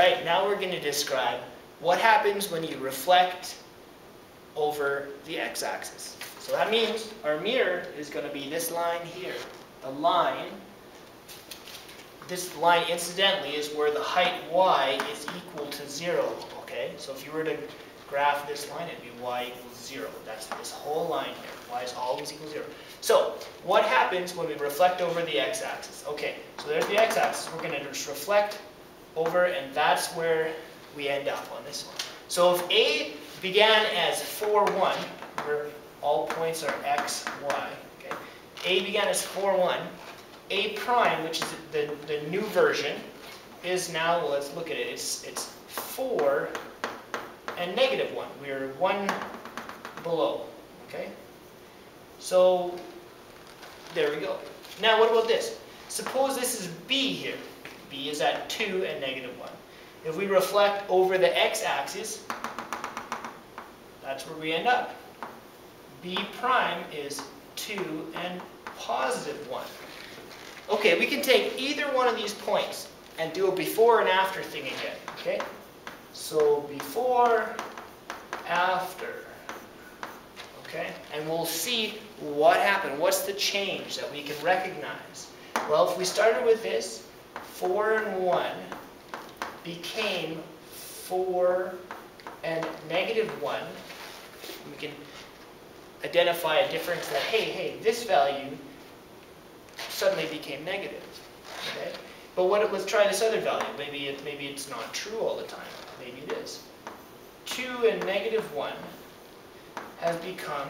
right, now we're going to describe what happens when you reflect over the x-axis. So that means our mirror is going to be this line here. The line, this line incidentally is where the height y is equal to 0, okay? So if you were to graph this line, it'd be y equals 0. That's this whole line here. y is always equal to 0. So what happens when we reflect over the x-axis? Okay, so there's the x-axis. We're going to just reflect over, and that's where we end up on this one. So if A began as 4, 1, where all points are x, y, okay, A began as 4, 1, A prime, which is the, the new version, is now, well, let's look at it, it's, it's 4 and negative 1. We're 1 below, okay? So, there we go. Now, what about this? Suppose this is B here. Is at 2 and negative 1. If we reflect over the x-axis, that's where we end up. B prime is 2 and positive 1. Okay, we can take either one of these points and do a before and after thing again, okay? So before, after, okay? And we'll see what happened. What's the change that we can recognize? Well, if we started with this, 4 and 1 became 4 and negative 1, we can identify a difference that, hey, hey, this value suddenly became negative. Okay? But what, let's try this other value. Maybe, it, maybe it's not true all the time. Maybe it is. 2 and negative 1 has become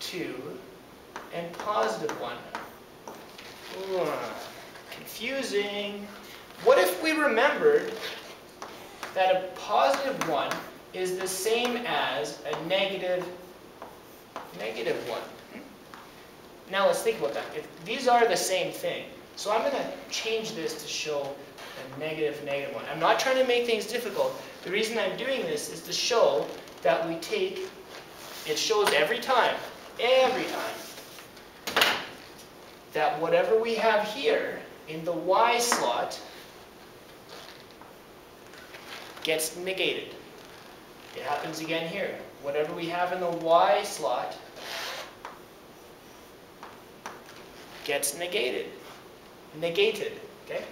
2 and positive 1. Confusing. What if we remembered that a positive 1 is the same as a negative negative 1? Now let's think about that. If these are the same thing, so I'm going to change this to show a negative negative 1. I'm not trying to make things difficult. The reason I'm doing this is to show that we take, it shows every time, every time, that whatever we have here in the y slot gets negated. It happens again here. Whatever we have in the y slot gets negated. Negated, okay?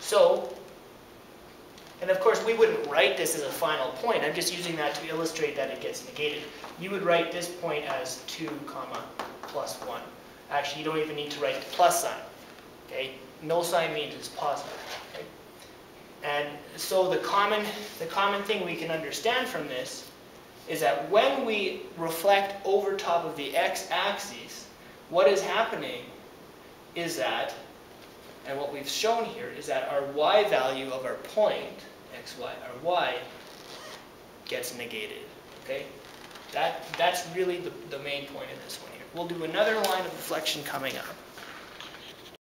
So, and of course we wouldn't write this as a final point. I'm just using that to illustrate that it gets negated. You would write this point as 2 comma plus 1. Actually, you don't even need to write the plus sign. Okay? No sign means it's positive. Okay? And so the common, the common thing we can understand from this is that when we reflect over top of the x-axis, what is happening is that, and what we've shown here is that our y value of our point, xy, our y, gets negated. Okay? That, that's really the, the main point of this one here. We'll do another line of reflection coming up.